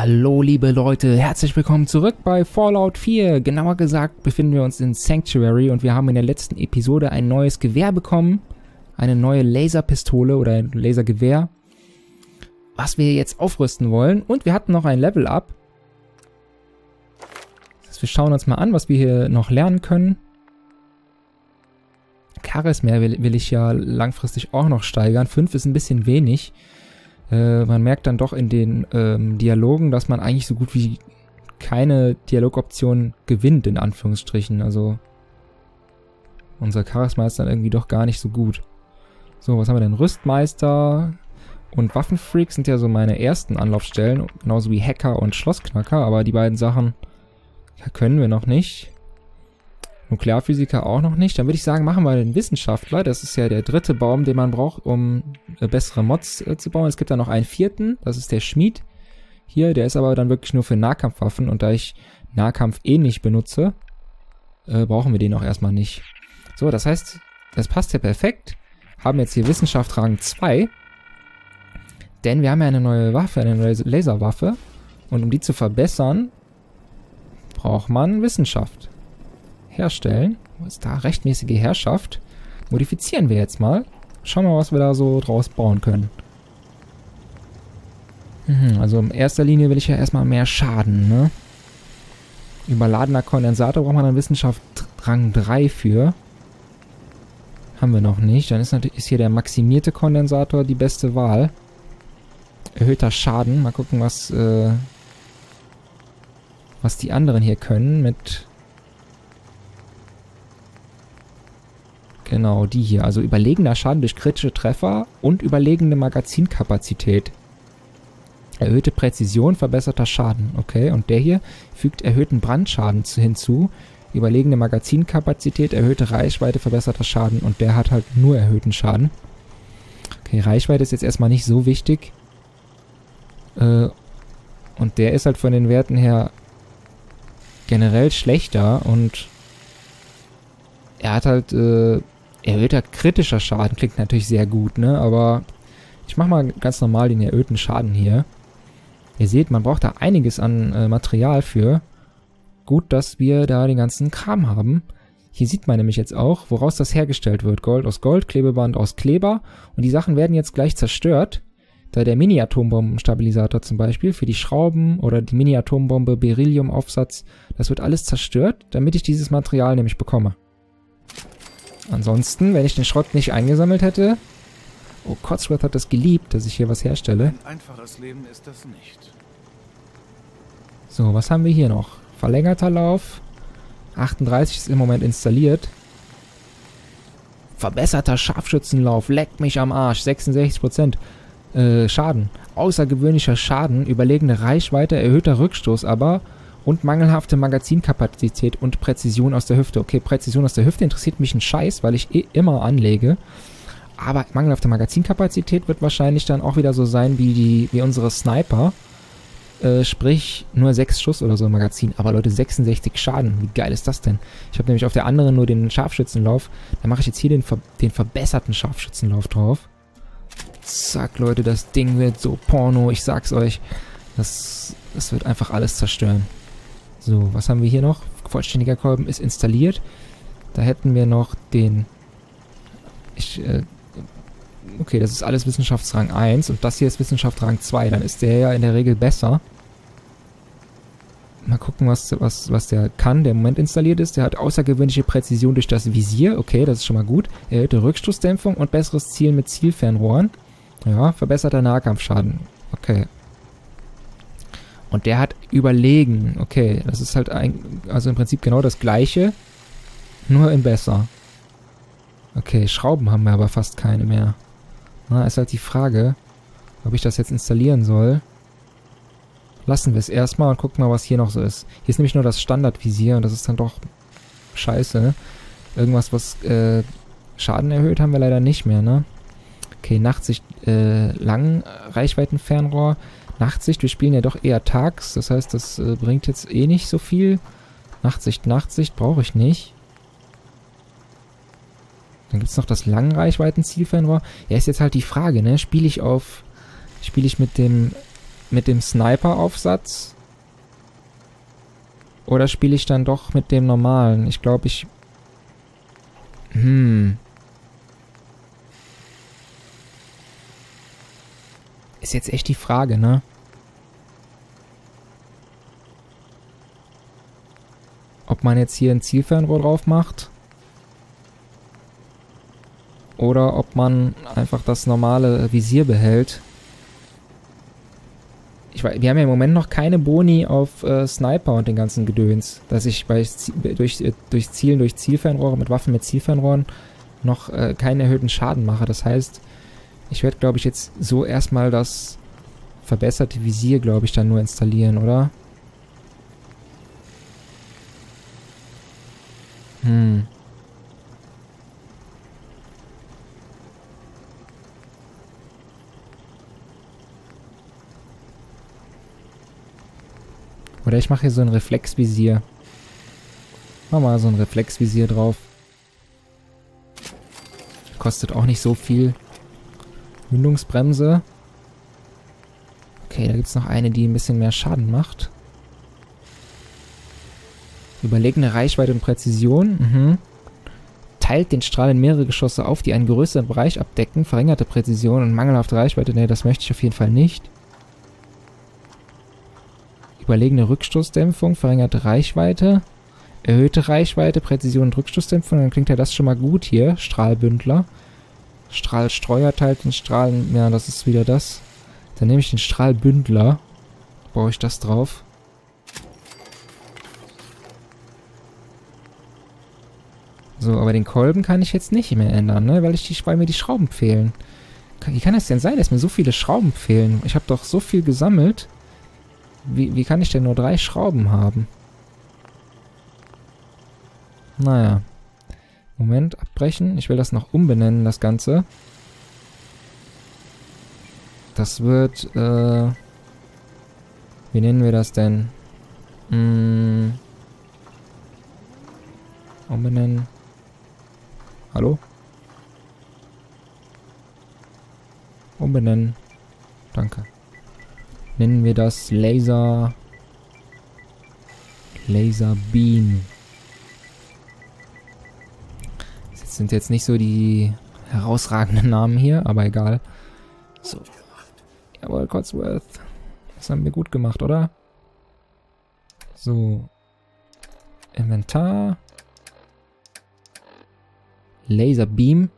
Hallo liebe Leute, herzlich willkommen zurück bei Fallout 4. Genauer gesagt befinden wir uns in Sanctuary und wir haben in der letzten Episode ein neues Gewehr bekommen. Eine neue Laserpistole oder ein Lasergewehr. Was wir jetzt aufrüsten wollen. Und wir hatten noch ein Level Up. Das wir schauen uns mal an, was wir hier noch lernen können. Charisma will, will ich ja langfristig auch noch steigern. 5 ist ein bisschen wenig. Äh, man merkt dann doch in den ähm, Dialogen, dass man eigentlich so gut wie keine Dialogoption gewinnt, in Anführungsstrichen. Also unser Charisma ist dann irgendwie doch gar nicht so gut. So, was haben wir denn? Rüstmeister und Waffenfreak sind ja so meine ersten Anlaufstellen, genauso wie Hacker und Schlossknacker, aber die beiden Sachen können wir noch nicht. Nuklearphysiker auch noch nicht. Dann würde ich sagen, machen wir den Wissenschaftler. Das ist ja der dritte Baum, den man braucht, um äh, bessere Mods äh, zu bauen. Es gibt da noch einen vierten, das ist der Schmied. Hier, der ist aber dann wirklich nur für Nahkampfwaffen und da ich Nahkampf eh nicht benutze, äh, brauchen wir den auch erstmal nicht. So, das heißt, das passt ja perfekt. Haben jetzt hier Wissenschaft Rang 2. Denn wir haben ja eine neue Waffe, eine Laserwaffe. Und um die zu verbessern, braucht man Wissenschaft herstellen. Wo ist da? Rechtmäßige Herrschaft. Modifizieren wir jetzt mal. Schauen wir mal, was wir da so draus bauen können. Mhm, also in erster Linie will ich ja erstmal mehr Schaden, ne? Überladener Kondensator braucht man dann Wissenschaft Rang 3 für. Haben wir noch nicht. Dann ist, natürlich, ist hier der maximierte Kondensator die beste Wahl. Erhöhter Schaden. Mal gucken, was, äh, was die anderen hier können mit Genau, die hier. Also überlegener Schaden durch kritische Treffer und überlegene Magazinkapazität. Erhöhte Präzision, verbesserter Schaden. Okay, und der hier fügt erhöhten Brandschaden hinzu. Überlegene Magazinkapazität, erhöhte Reichweite, verbesserter Schaden. Und der hat halt nur erhöhten Schaden. Okay, Reichweite ist jetzt erstmal nicht so wichtig. Äh, und der ist halt von den Werten her generell schlechter und er hat halt äh, Erhöhter kritischer Schaden klingt natürlich sehr gut, ne? Aber ich mache mal ganz normal den erhöhten Schaden hier. Ihr seht, man braucht da einiges an äh, Material für. Gut, dass wir da den ganzen Kram haben. Hier sieht man nämlich jetzt auch, woraus das hergestellt wird. Gold aus Gold, Klebeband aus Kleber. Und die Sachen werden jetzt gleich zerstört. Da der Mini-Atombombenstabilisator zum Beispiel für die Schrauben oder die Mini-Atombombe, Beryllium-Aufsatz, das wird alles zerstört, damit ich dieses Material nämlich bekomme. Ansonsten, wenn ich den Schrott nicht eingesammelt hätte... Oh, Cotsworth hat das geliebt, dass ich hier was herstelle. Ein einfaches Leben ist das nicht. So, was haben wir hier noch? Verlängerter Lauf. 38 ist im Moment installiert. Verbesserter Scharfschützenlauf. Leck mich am Arsch. 66% äh, Schaden. Außergewöhnlicher Schaden. Überlegene Reichweite. Erhöhter Rückstoß aber und mangelhafte Magazinkapazität und Präzision aus der Hüfte. Okay, Präzision aus der Hüfte interessiert mich ein Scheiß, weil ich eh immer anlege. Aber mangelhafte Magazinkapazität wird wahrscheinlich dann auch wieder so sein wie, die, wie unsere Sniper. Äh, sprich, nur 6 Schuss oder so im Magazin. Aber Leute, 66 Schaden. Wie geil ist das denn? Ich habe nämlich auf der anderen nur den Scharfschützenlauf. Dann mache ich jetzt hier den, ver den verbesserten Scharfschützenlauf drauf. Zack, Leute, das Ding wird so Porno. Ich sag's euch. Das, das wird einfach alles zerstören. So, was haben wir hier noch? Vollständiger Kolben ist installiert. Da hätten wir noch den... Ich, äh, okay, das ist alles Wissenschaftsrang 1 und das hier ist Wissenschaftsrang 2. Dann ist der ja in der Regel besser. Mal gucken, was, was, was der kann, der im Moment installiert ist. Der hat außergewöhnliche Präzision durch das Visier. Okay, das ist schon mal gut. Erhöhte Rückstoßdämpfung und besseres Zielen mit Zielfernrohren. Ja, verbesserter Nahkampfschaden. Okay, und der hat überlegen. Okay, das ist halt ein, also im Prinzip genau das gleiche, nur in besser. Okay, Schrauben haben wir aber fast keine mehr. Na, ist halt die Frage, ob ich das jetzt installieren soll. Lassen wir es erstmal und gucken mal, was hier noch so ist. Hier ist nämlich nur das Standardvisier und das ist dann doch scheiße. Irgendwas, was äh, Schaden erhöht, haben wir leider nicht mehr, ne? Okay, Nachtsicht, äh, Langreichweitenfernrohr. Nachtsicht, wir spielen ja doch eher tags, das heißt, das äh, bringt jetzt eh nicht so viel. Nachtsicht, Nachtsicht brauche ich nicht. Dann gibt es noch das Langreichweiten-Zielfernrohr. Ja, ist jetzt halt die Frage, ne? Spiele ich auf... Spiele ich mit dem mit dem Sniper-Aufsatz? Oder spiele ich dann doch mit dem normalen? Ich glaube, ich... Hm. Ist jetzt echt die Frage, ne? Ob man jetzt hier ein Zielfernrohr drauf macht. Oder ob man einfach das normale Visier behält. Ich weiß, wir haben ja im Moment noch keine Boni auf äh, Sniper und den ganzen Gedöns. Dass ich bei, durch, äh, durch Zielen, durch Zielfernrohre, mit Waffen mit Zielfernrohren noch äh, keinen erhöhten Schaden mache. Das heißt, ich werde, glaube ich, jetzt so erstmal das verbesserte Visier, glaube ich, dann nur installieren, oder? Hm. Oder ich mache hier so ein Reflexvisier. Mach mal so ein Reflexvisier drauf. Kostet auch nicht so viel. Mündungsbremse. Okay, da gibt es noch eine, die ein bisschen mehr Schaden macht. Überlegene Reichweite und Präzision. Mhm. Teilt den Strahl in mehrere Geschosse auf, die einen größeren Bereich abdecken. Verringerte Präzision und mangelhafte Reichweite. Ne, das möchte ich auf jeden Fall nicht. Überlegene Rückstoßdämpfung, verringerte Reichweite. Erhöhte Reichweite, Präzision und Rückstoßdämpfung. Dann klingt ja das schon mal gut hier. Strahlbündler. Strahlstreuer den Strahlen. Ja, das ist wieder das. Dann nehme ich den Strahlbündler. Baue ich das drauf. So, aber den Kolben kann ich jetzt nicht mehr ändern, ne? Weil, ich die, weil mir die Schrauben fehlen. Wie kann das denn sein, dass mir so viele Schrauben fehlen? Ich habe doch so viel gesammelt. Wie, wie kann ich denn nur drei Schrauben haben? Naja. Moment, abbrechen. Ich will das noch umbenennen, das Ganze. Das wird, äh... Wie nennen wir das denn? Hm... Umbenennen. Hallo? Umbenennen. Danke. Nennen wir das Laser... Laser Beam. Sind jetzt nicht so die herausragenden Namen hier, aber egal. So. Jawohl, Cotsworth. Das haben wir gut gemacht, oder? So. Inventar. Laser Beam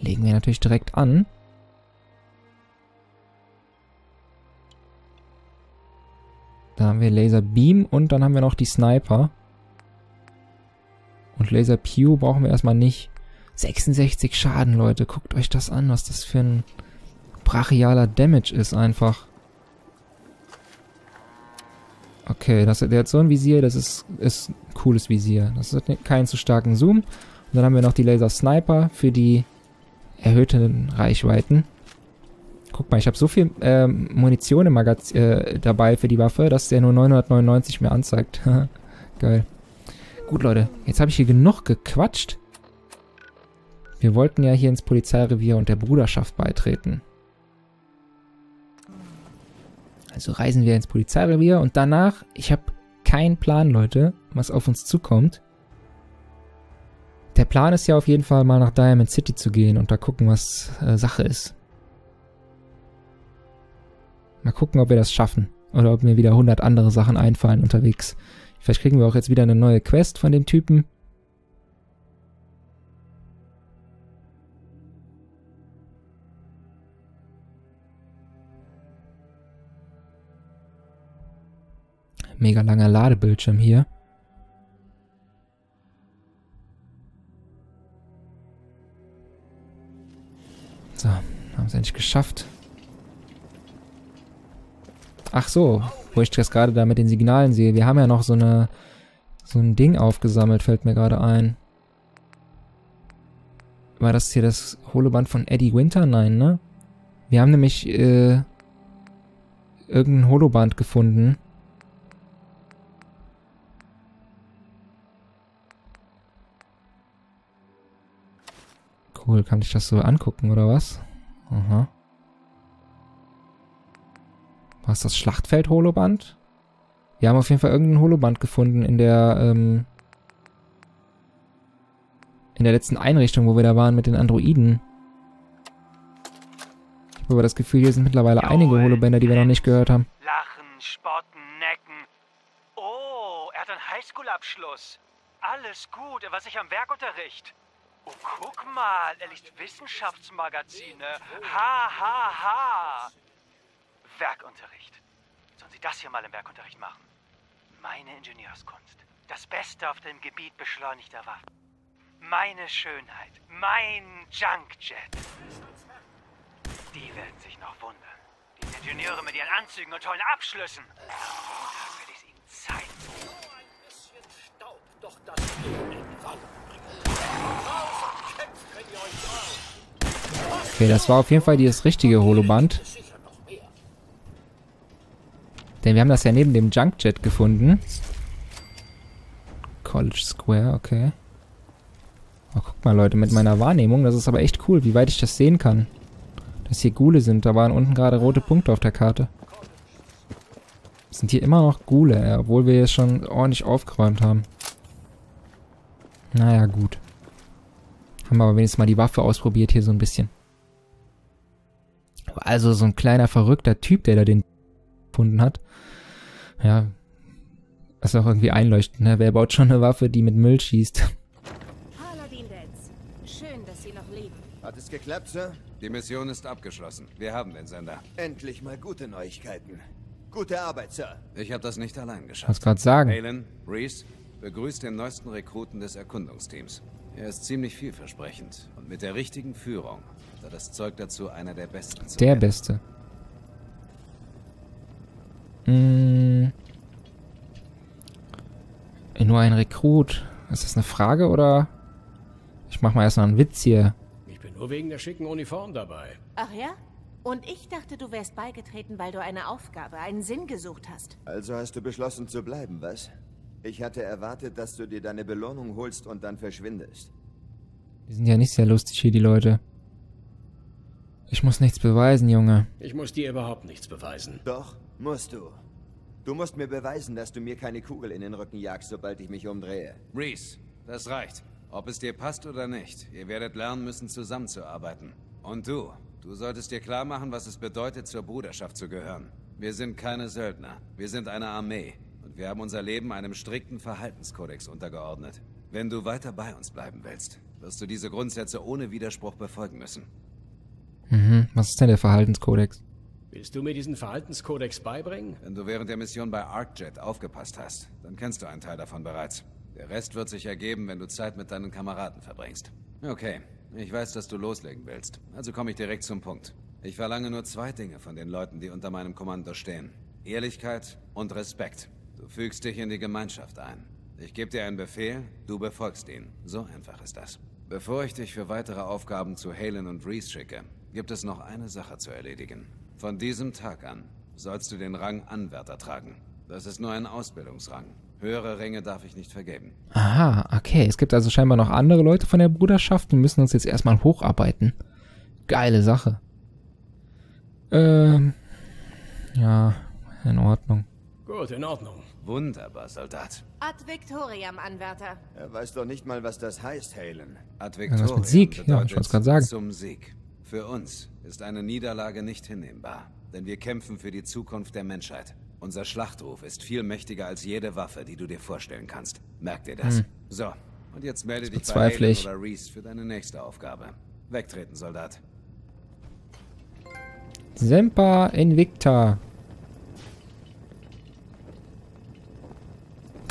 legen wir natürlich direkt an. Da haben wir Laser Beam und dann haben wir noch die Sniper. Und Laser Pew brauchen wir erstmal nicht. 66 Schaden, Leute. Guckt euch das an, was das für ein brachialer Damage ist einfach. Okay, das, der hat so ein Visier, das ist, ist ein cooles Visier. Das hat keinen zu starken Zoom. Und dann haben wir noch die Laser Sniper für die erhöhten Reichweiten. Guck mal, ich habe so viel ähm, Munition im Magazin äh, dabei für die Waffe, dass der nur 999 mehr anzeigt. Geil. Gut, Leute, jetzt habe ich hier genug gequatscht. Wir wollten ja hier ins Polizeirevier und der Bruderschaft beitreten. Also reisen wir ins Polizeirevier und danach, ich habe keinen Plan, Leute, was auf uns zukommt. Der Plan ist ja auf jeden Fall mal nach Diamond City zu gehen und da gucken, was äh, Sache ist. Mal gucken, ob wir das schaffen. Oder ob mir wieder 100 andere Sachen einfallen unterwegs. Vielleicht kriegen wir auch jetzt wieder eine neue Quest von dem Typen. Mega langer Ladebildschirm hier. So, haben es endlich geschafft. Ach so, wo ich das gerade da mit den Signalen sehe. Wir haben ja noch so eine so ein Ding aufgesammelt, fällt mir gerade ein. War das hier das Holoband von Eddie Winter? Nein, ne? Wir haben nämlich äh, irgendein Holoband gefunden. Cool, kann ich das so angucken, oder was? Aha. War es das Schlachtfeld-Holoband? Wir haben auf jeden Fall irgendein Holoband gefunden in der, ähm, in der letzten Einrichtung, wo wir da waren mit den Androiden. Ich habe aber das Gefühl, hier sind mittlerweile Joel, einige Holobänder, die wir noch nicht gehört haben. Lachen, spotten, necken. Oh, er hat einen Highschool-Abschluss. Alles gut, er war sich am Werkunterricht. Oh, guck mal, er liest Wissenschaftsmagazine. Ha, ha, ha. Werkunterricht. Sollen Sie das hier mal im Werkunterricht machen? Meine Ingenieurskunst. Das Beste auf dem Gebiet beschleunigter Waffen. Meine Schönheit. Mein Junkjet. Die werden sich noch wundern. Die Ingenieure mit ihren Anzügen und tollen Abschlüssen. Montag werde ich es ihnen zeigen. Okay, das war auf jeden Fall dieses richtige Holoband. Denn wir haben das ja neben dem Junkjet gefunden. College Square, okay. Oh, guck mal, Leute, mit meiner Wahrnehmung, das ist aber echt cool, wie weit ich das sehen kann. Dass hier Gule sind. Da waren unten gerade rote Punkte auf der Karte. Sind hier immer noch Gule, obwohl wir jetzt schon ordentlich aufgeräumt haben. Naja, gut. Haben wir aber wenigstens mal die Waffe ausprobiert hier so ein bisschen. Also so ein kleiner verrückter Typ, der da den gefunden hat. Ja. ist auch irgendwie einleuchtend, ne? Wer baut schon eine Waffe, die mit Müll schießt? Paladin Dance. Schön, dass Sie noch leben. Hat es geklappt, Sir? Die Mission ist abgeschlossen. Wir haben den Sender. Endlich mal gute Neuigkeiten. Gute Arbeit, Sir. Ich habe das nicht allein Was geschafft. gerade sagen? Halen, Reese, begrüßt den neuesten Rekruten des Erkundungsteams. Er ist ziemlich vielversprechend und mit der richtigen Führung hat er das Zeug dazu, einer der Besten zu Der werden. Beste. Mm. Nur ein Rekrut. Ist das eine Frage oder? Ich mach mal erstmal einen Witz hier. Ich bin nur wegen der schicken Uniform dabei. Ach ja? Und ich dachte, du wärst beigetreten, weil du eine Aufgabe, einen Sinn gesucht hast. Also hast du beschlossen zu bleiben, was? Ich hatte erwartet, dass du dir deine Belohnung holst und dann verschwindest. Die sind ja nicht sehr lustig hier, die Leute. Ich muss nichts beweisen, Junge. Ich muss dir überhaupt nichts beweisen. Doch, musst du. Du musst mir beweisen, dass du mir keine Kugel in den Rücken jagst, sobald ich mich umdrehe. Reese, das reicht. Ob es dir passt oder nicht, ihr werdet lernen müssen, zusammenzuarbeiten. Und du, du solltest dir klar machen, was es bedeutet, zur Bruderschaft zu gehören. Wir sind keine Söldner, wir sind eine Armee. Und wir haben unser Leben einem strikten Verhaltenskodex untergeordnet. Wenn du weiter bei uns bleiben willst, wirst du diese Grundsätze ohne Widerspruch befolgen müssen. Mhm. Was ist denn der Verhaltenskodex? Willst du mir diesen Verhaltenskodex beibringen? Wenn du während der Mission bei ArcJet aufgepasst hast, dann kennst du einen Teil davon bereits. Der Rest wird sich ergeben, wenn du Zeit mit deinen Kameraden verbringst. Okay, ich weiß, dass du loslegen willst, also komme ich direkt zum Punkt. Ich verlange nur zwei Dinge von den Leuten, die unter meinem Kommando stehen. Ehrlichkeit und Respekt. Du fügst dich in die Gemeinschaft ein. Ich gebe dir einen Befehl, du befolgst ihn. So einfach ist das. Bevor ich dich für weitere Aufgaben zu Halen und Reese schicke, gibt es noch eine Sache zu erledigen. Von diesem Tag an sollst du den Rang Anwärter tragen. Das ist nur ein Ausbildungsrang. Höhere Ränge darf ich nicht vergeben. Aha, okay. Es gibt also scheinbar noch andere Leute von der Bruderschaft. Wir müssen uns jetzt erstmal hocharbeiten. Geile Sache. Ähm. Ja, in Ordnung. Gut, in Ordnung. Wunderbar, Soldat. Ad Victoriam, Anwärter. Er weiß doch nicht mal, was das heißt, Halen. Ad Irgendwas mit Victoriam Sieg. Ja, ich bedeutet wollt's grad sagen. Zum Sieg. Für uns ist eine Niederlage nicht hinnehmbar, denn wir kämpfen für die Zukunft der Menschheit. Unser Schlachtruf ist viel mächtiger als jede Waffe, die du dir vorstellen kannst. Merk dir das. So, und jetzt melde dich bei ich. oder Reese für deine nächste Aufgabe. Wegtreten, Soldat. Semper Invicta.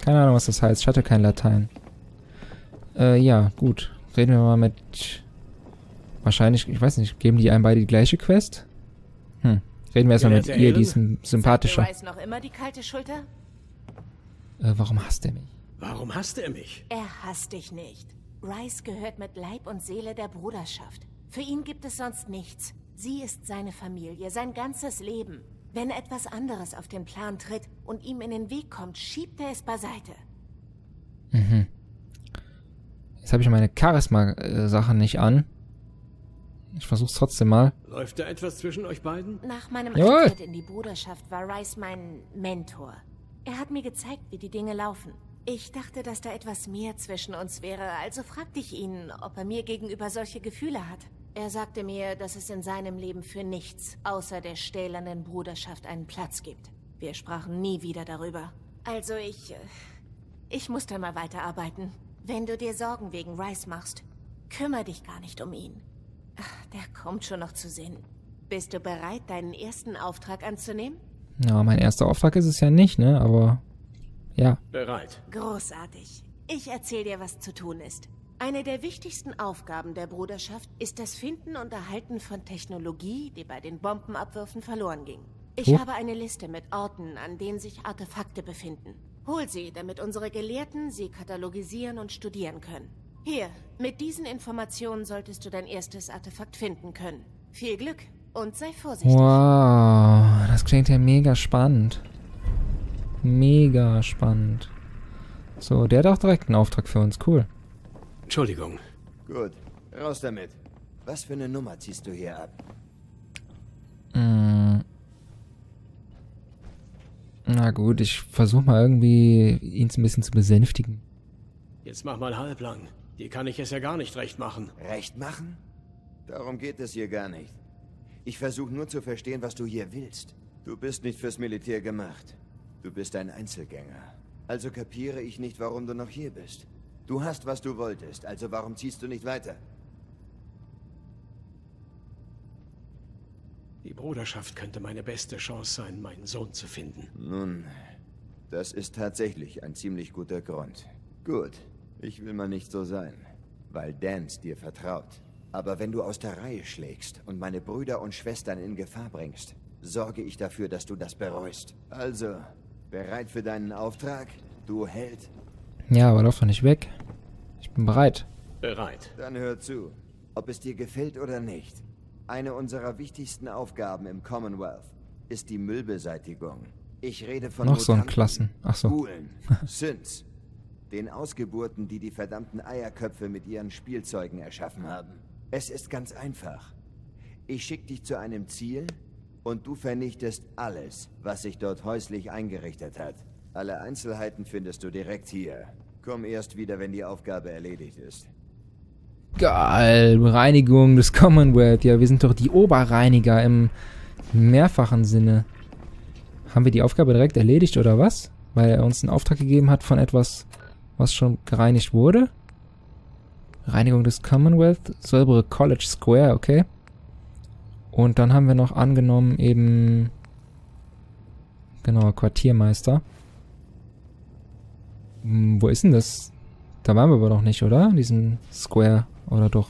Keine Ahnung, was das heißt. Ich hatte kein Latein. Äh, ja, gut. Reden wir mal mit. Wahrscheinlich, ich weiß nicht, geben die einem beide die gleiche Quest? Hm. Reden wir erstmal mit Geehrte ihr, die Ellen, ist ein sympathischer. Rice noch immer die kalte Schulter? Äh, warum hasst er mich? Warum hasst er mich? Er hasst dich nicht. Rice gehört mit Leib und Seele der Bruderschaft. Für ihn gibt es sonst nichts. Sie ist seine Familie, sein ganzes Leben. Wenn etwas anderes auf den Plan tritt und ihm in den Weg kommt, schiebt er es beiseite. Jetzt habe ich meine Charisma-Sachen nicht an. Ich versuch's trotzdem mal. Läuft da etwas zwischen euch beiden? Nach meinem Jawohl. Eintritt in die Bruderschaft war Rice mein Mentor. Er hat mir gezeigt, wie die Dinge laufen. Ich dachte, dass da etwas mehr zwischen uns wäre, also fragte ich ihn, ob er mir gegenüber solche Gefühle hat. Er sagte mir, dass es in seinem Leben für nichts außer der stählernen Bruderschaft einen Platz gibt. Wir sprachen nie wieder darüber. Also ich... äh, Ich muss da mal weiterarbeiten. Wenn du dir Sorgen wegen Rice machst, kümmere dich gar nicht um ihn. Ach, der kommt schon noch zu Sinn. Bist du bereit, deinen ersten Auftrag anzunehmen? Ja, mein erster Auftrag ist es ja nicht, ne? Aber ja. Bereit. Großartig. Ich erzähl dir, was zu tun ist. Eine der wichtigsten Aufgaben der Bruderschaft ist das Finden und Erhalten von Technologie, die bei den Bombenabwürfen verloren ging. Ich Oh. habe eine Liste mit Orten, an denen sich Artefakte befinden. Hol sie, damit unsere Gelehrten sie katalogisieren und studieren können. Hier, mit diesen Informationen solltest du dein erstes Artefakt finden können. Viel Glück und sei vorsichtig. Wow, das klingt ja mega spannend. Mega spannend. So, der hat auch direkt einen Auftrag für uns. Cool. Entschuldigung. Gut, raus damit. Was für eine Nummer ziehst du hier ab? Mm. Na gut, ich versuche mal irgendwie ihn ein bisschen zu besänftigen. Jetzt mach mal halblang. Dir kann ich es ja gar nicht recht machen. Recht machen? Darum geht es hier gar nicht. Ich versuche nur zu verstehen, was du hier willst. Du bist nicht fürs Militär gemacht. Du bist ein Einzelgänger. Also kapiere ich nicht, warum du noch hier bist. Du hast, was du wolltest, also warum ziehst du nicht weiter? Die Bruderschaft könnte meine beste Chance sein, meinen Sohn zu finden. Nun, das ist tatsächlich ein ziemlich guter Grund. Gut, ich will mal nicht so sein, weil Dance dir vertraut. Aber wenn du aus der Reihe schlägst und meine Brüder und Schwestern in Gefahr bringst, sorge ich dafür, dass du das bereust. Also, bereit für deinen Auftrag, du Held? Ja, aber lauf doch nicht weg. Ich bin bereit. Bereit. Dann hör zu, ob es dir gefällt oder nicht. Eine unserer wichtigsten Aufgaben im Commonwealth ist die Müllbeseitigung. Ich rede von Noch so ein Mutanten, Klassen. Ach so. Synths, den Ausgeburten, die die verdammten Eierköpfe mit ihren Spielzeugen erschaffen haben. Es ist ganz einfach. Ich schicke dich zu einem Ziel und du vernichtest alles, was sich dort häuslich eingerichtet hat. Alle Einzelheiten findest du direkt hier. Komm erst wieder, wenn die Aufgabe erledigt ist. Geil, Bereinigung des Commonwealth. Ja, wir sind doch die Oberreiniger im mehrfachen Sinne. Haben wir die Aufgabe direkt erledigt oder was? Weil er uns einen Auftrag gegeben hat von etwas, was schon gereinigt wurde? Reinigung des Commonwealth, säubere College Square, okay. Und dann haben wir noch angenommen eben, genau, Quartiermeister. Hm, wo ist denn das? Da waren wir aber noch nicht, oder? In diesem Square, oder doch?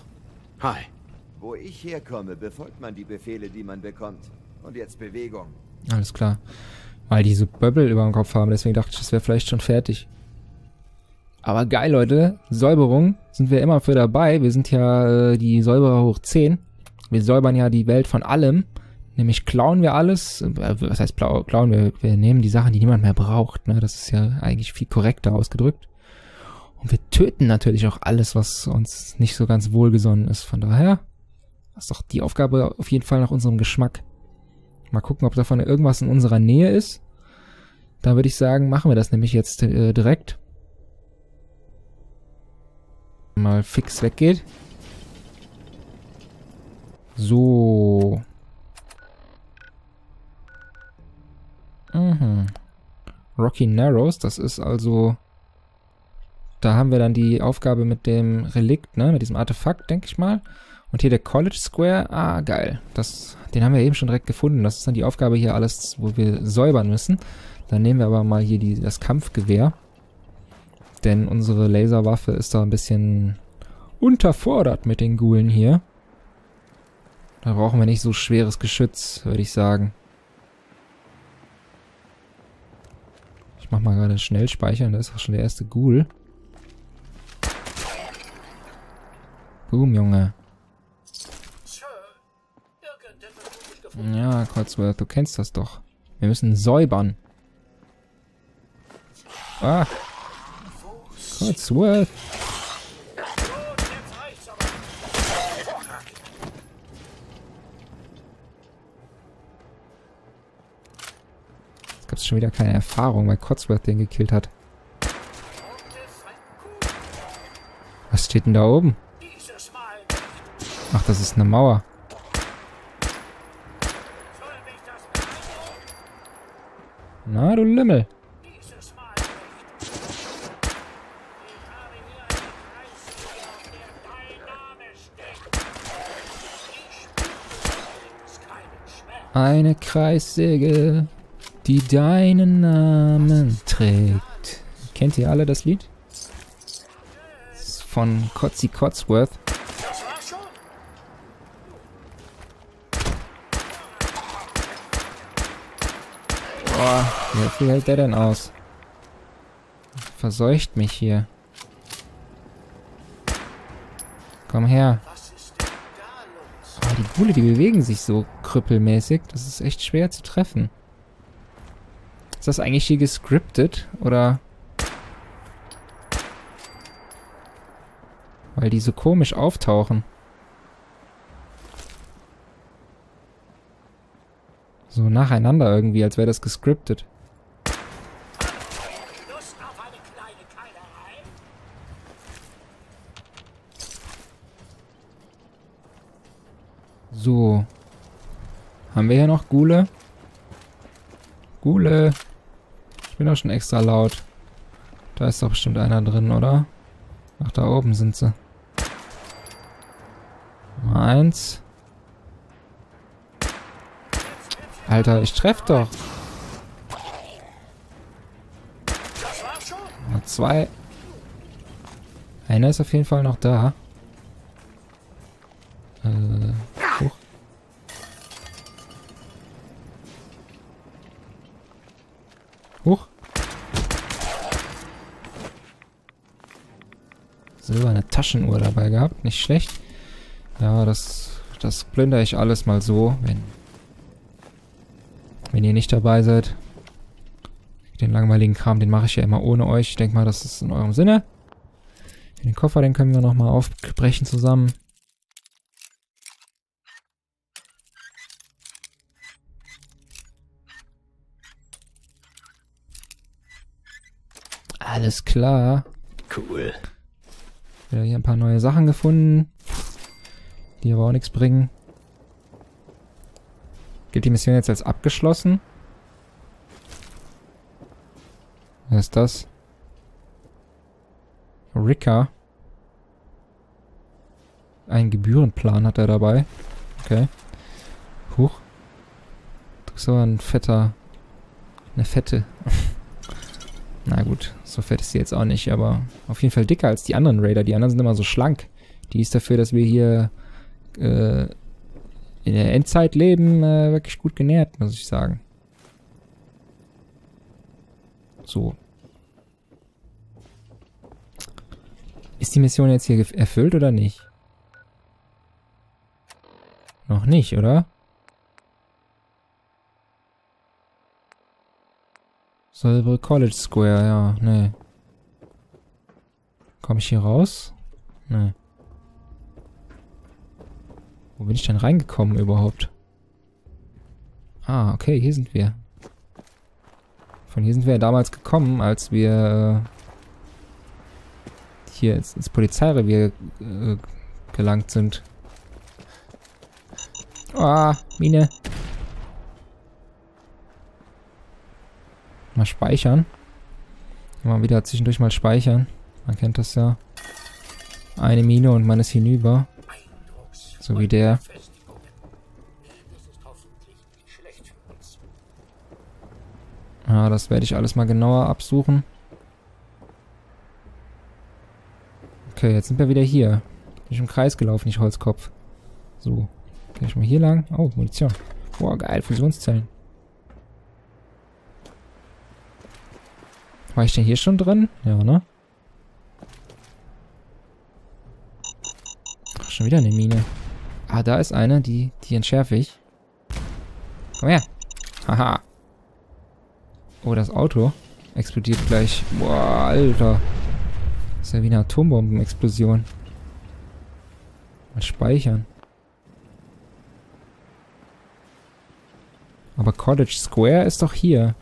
Hi. Wo ich herkomme, befolgt man die Befehle, die man bekommt. Und jetzt Bewegung. Alles klar. Weil die so Böbbel über dem Kopf haben, deswegen dachte ich, das wäre vielleicht schon fertig. Aber geil, Leute. Säuberung sind wir immer für dabei. Wir sind ja äh, die Säuberer hoch 10. Wir säubern ja die Welt von allem. Nämlich klauen wir alles. Äh, was heißt klauen? Wir, wir nehmen die Sachen, die niemand mehr braucht. Ne? Das ist ja eigentlich viel korrekter ausgedrückt. Und wir töten natürlich auch alles, was uns nicht so ganz wohlgesonnen ist. Von daher ist doch die Aufgabe auf jeden Fall nach unserem Geschmack. Mal gucken, ob davon irgendwas in unserer Nähe ist. Da würde ich sagen, machen wir das nämlich jetzt äh, direkt. Mal fix weggeht. So. Mhm. Rocky Narrows, das ist also. Da haben wir dann die Aufgabe mit dem Relikt, ne, mit diesem Artefakt, denke ich mal. Und hier der College Square, ah, geil. Das, den haben wir eben schon direkt gefunden. Das ist dann die Aufgabe hier alles, wo wir säubern müssen. Dann nehmen wir aber mal hier die, das Kampfgewehr. Denn unsere Laserwaffe ist da ein bisschen unterfordert mit den Ghoulen hier. Da brauchen wir nicht so schweres Geschütz, würde ich sagen. Ich mach mal gerade schnell speichern, da ist auch schon der erste Ghoul. Boom, Junge. Ja, Cotsworth, du kennst das doch. Wir müssen säubern. Ah. What's what? Jetzt gab schon wieder keine Erfahrung, weil Cotsworth den gekillt hat. Was steht denn da oben? Ach, das ist eine Mauer. Na, du Lümmel. Eine Kreissäge, die deinen Namen trägt. Kennt ihr alle das Lied? Das ist von Kotzi Cotsworth. Boah, wie hält der denn aus? Verseucht mich hier. Komm her. Oh, die Gule, die bewegen sich so krüppelmäßig. Das ist echt schwer zu treffen. Ist das eigentlich hier gescriptet? Oder... Weil die so komisch auftauchen. So nacheinander irgendwie, als wäre das gescriptet. So. Haben wir hier noch Gule? Gule. Ich bin doch schon extra laut. Da ist doch bestimmt einer drin, oder? Ach, da oben sind sie. Eins. Alter, ich treff doch. Zwei. Einer ist auf jeden Fall noch da. Äh, hoch. Hoch. Silberne Taschenuhr dabei gehabt. Nicht schlecht. Ja, das, das plündere ich alles mal so, wenn, wenn ihr nicht dabei seid. Den langweiligen Kram, den mache ich ja immer ohne euch. Ich denke mal, das ist in eurem Sinne. Den Koffer, den können wir nochmal aufbrechen zusammen. Alles klar. Cool. Wieder hier ein paar neue Sachen gefunden. Die aber auch nichts bringen. Gilt die Mission jetzt als abgeschlossen? Was ist das? Ricka. Ein Gebührenplan hat er dabei. Okay. Huch. Du bist aber ein fetter... Eine fette. Na gut, so fett ist sie jetzt auch nicht, aber auf jeden Fall dicker als die anderen Raider. Die anderen sind immer so schlank. Die ist dafür, dass wir hier äh, in der Endzeit leben, äh, wirklich gut genährt, muss ich sagen. So. Ist die Mission jetzt hier erfüllt oder nicht? Noch nicht, oder? Silver College Square, ja, nee. Komme ich hier raus? Nee. Wo bin ich denn reingekommen überhaupt? Ah, okay, hier sind wir. Von hier sind wir ja damals gekommen, als wir äh, hier ins, ins Polizeirevier äh, gelangt sind. Ah, Mine. Mal speichern. Mal wieder zwischendurch mal speichern. Man kennt das ja. Eine Mine und man ist hinüber. So wie der. Ja, das werde ich alles mal genauer absuchen. Okay, jetzt sind wir wieder hier. Bin ich im Kreis gelaufen, nicht Holzkopf. So. Gehe ich mal hier lang. Oh, Munition. Boah, geil, Fusionszellen. War ich denn hier schon drin? Ja, ne? Schon wieder eine Mine. Ah, da ist eine, die, die entschärfe ich. Komm her. Haha. Oh, das Auto explodiert gleich. Boah, Alter. Das ist ja wie eine Atombombenexplosion. Mal speichern. Aber College Square ist doch hier.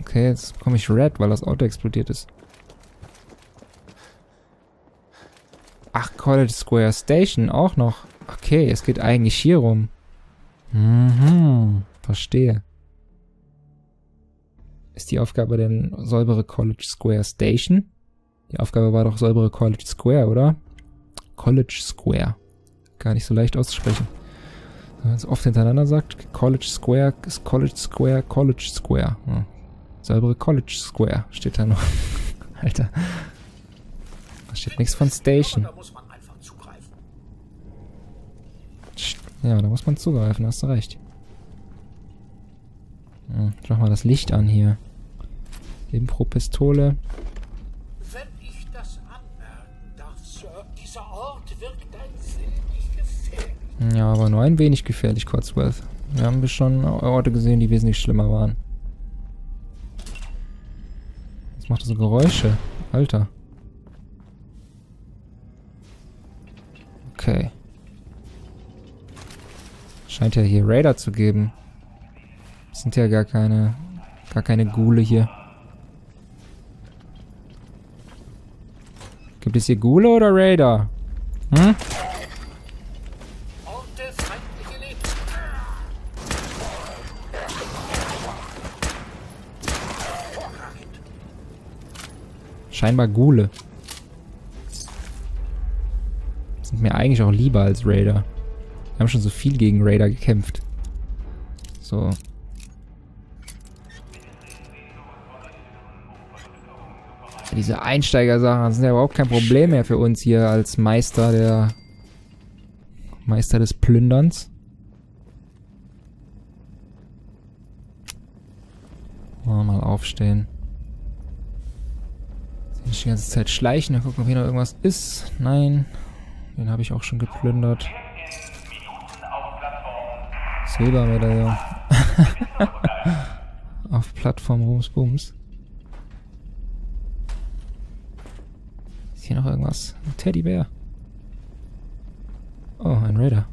Okay, jetzt bekomme ich Red, weil das Auto explodiert ist. Ach, College Square Station auch noch. Okay, es geht eigentlich hier rum. Mhm, verstehe. Ist die Aufgabe denn säubere College Square Station? Die Aufgabe war doch säubere College Square, oder? College Square. Gar nicht so leicht auszusprechen. Wenn man es oft hintereinander sagt, College Square ist College Square, College Square. Ja. Saubere College Square steht da noch. Alter. Da steht nichts von Station. Ja, da muss man zugreifen, hast du recht. Ja, ich mach mal das Licht an hier. Impro-Pistole. Wenn ich das anmerken darf, Sir, dieser Ort wirkt ein wenig gefährlich. Ja, aber nur ein wenig gefährlich, Cotsworth. Wir haben schon Orte gesehen, die wesentlich schlimmer waren. Macht so Geräusche? Alter. Okay. Scheint ja hier Raider zu geben. Sind ja gar keine, gar keine Ghule hier. Gibt es hier Ghule oder Raider? Hm? Scheinbar Ghule. Sind mir eigentlich auch lieber als Raider. Wir haben schon so viel gegen Raider gekämpft. So. Diese Einsteigersachen sind ja überhaupt kein Problem mehr für uns hier als Meister der... Meister des Plünderns. Mal aufstehen. Nicht die ganze Zeit schleichen, dann gucken, ob hier noch irgendwas ist. Nein. Den habe ich auch schon geplündert. Silbermedaillon. Auf Plattform Rums Bums. Ist hier noch irgendwas? Ein Teddybär. Oh, ein Raider.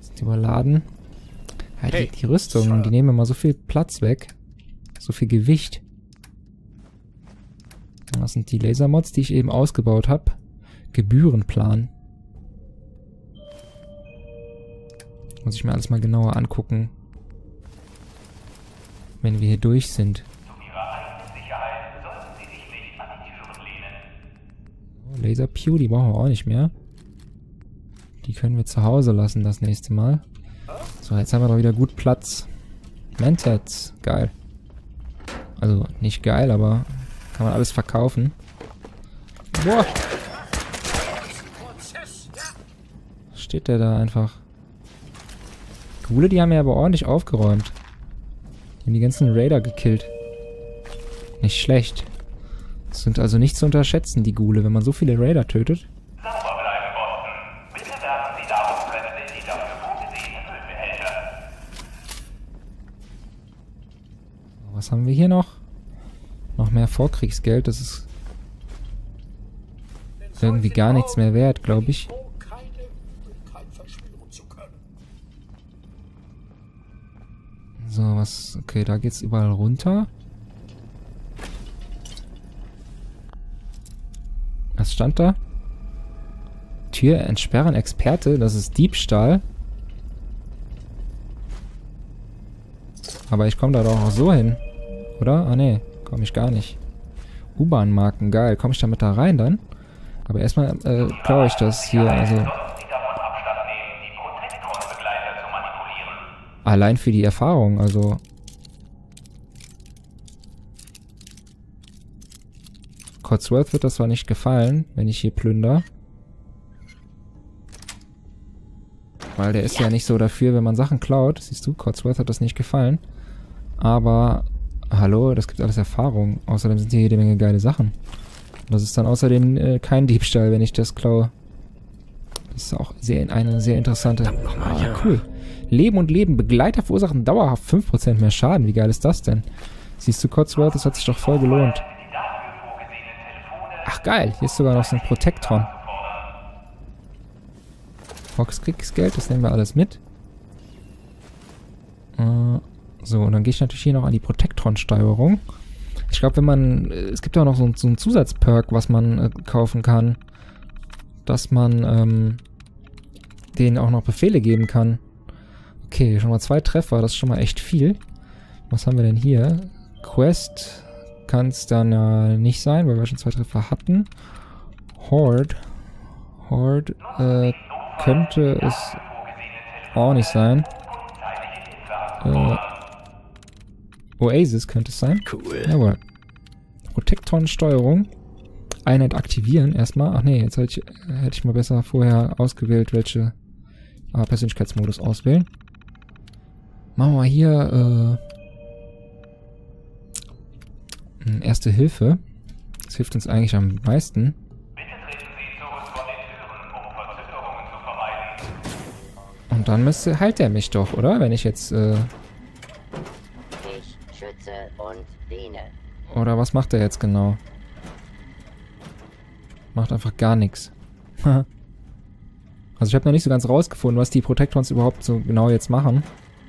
Sind die überladen? Ja, die, Hey, die Rüstungen, die nehmen immer so viel Platz weg. So viel Gewicht. Das sind die Lasermods, die ich eben ausgebaut habe. Gebührenplan. Muss ich mir alles mal genauer angucken. Wenn wir hier durch sind. Laser Pew, die brauchen wir auch nicht mehr. Die können wir zu Hause lassen das nächste Mal. So, jetzt haben wir doch wieder gut Platz. Mentats, geil. Also, nicht geil, aber kann man alles verkaufen. Boah, steht der da einfach. Gule, die haben ja aber ordentlich aufgeräumt. Die haben die ganzen Raider gekillt. Nicht schlecht. Das sind also nicht zu unterschätzen, die Gule, wenn man so viele Raider tötet. Was haben wir hier noch? Mehr Vorkriegsgeld, das ist irgendwie gar nichts mehr wert, glaube ich. So, was. Okay, da geht's überall runter. Was stand da? Tür entsperren Experte, das ist Diebstahl. Aber ich komme da doch auch so hin. Oder? Ah ne, komme ich gar nicht. U-Bahn-Marken, geil. Komme ich damit da rein dann? Aber erstmal äh, klaue ich das hier. Also allein für die Erfahrung, also. Cotsworth wird das zwar nicht gefallen, wenn ich hier plünder. Weil der ist ja nicht so dafür, wenn man Sachen klaut. Siehst du, Cotsworth hat das nicht gefallen. Aber, hallo, das gibt alles Erfahrung. Außerdem sind hier jede Menge geile Sachen. Und das ist dann außerdem äh, kein Diebstahl, wenn ich das klaue. Das ist auch sehr, eine sehr interessante... Ah, cool. Leben und Leben. Begleiter verursachen dauerhaft 5% mehr Schaden. Wie geil ist das denn? Siehst du, Cotsworth, das hat sich doch voll gelohnt. Ach geil, hier ist sogar noch so ein Protektron. Fox Kriegsgeld, das nehmen wir alles mit. So, und dann gehe ich natürlich hier noch an die Protektron-Steuerung. Ich glaube, wenn man, äh, es gibt ja auch noch so, so einen Zusatzperk, was man äh, kaufen kann, dass man ähm, denen auch noch Befehle geben kann. Okay, schon mal zwei Treffer, das ist schon mal echt viel. Was haben wir denn hier? Quest kann es dann äh, nicht sein, weil wir schon zwei Treffer hatten. Horde. Horde äh, könnte es auch nicht sein. Äh, Oasis könnte es sein. Cool. Jawohl. Protektoren-Steuerung. Einheit aktivieren erstmal. Ach nee, jetzt hätte ich, hätte ich mal besser vorher ausgewählt, welche ah, Persönlichkeitsmodus auswählen. Machen wir mal hier äh, Erste Hilfe. Das hilft uns eigentlich am meisten. Bitte treten Sie zurück von den Türen, um Verzögerungen zu vermeiden. Und dann müsste heilt er mich doch, oder? Wenn ich jetzt äh, Ich schütze und diene. Oder was macht er jetzt genau? Macht einfach gar nichts. also ich habe noch nicht so ganz rausgefunden, was die Protectrons überhaupt so genau jetzt machen.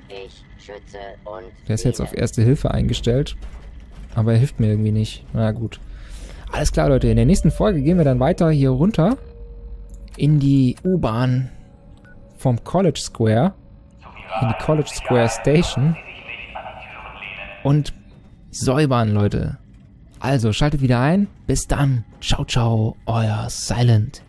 Ich schütze und Der ist jetzt auf Erste Hilfe eingestellt. Aber er hilft mir irgendwie nicht. Na gut. Alles klar, Leute. In der nächsten Folge gehen wir dann weiter hier runter. In die U-Bahn vom College Square. In die College Square Station. Und säubern, Leute. Also, schaltet wieder ein. Bis dann. Ciao, ciao. Euer Silent.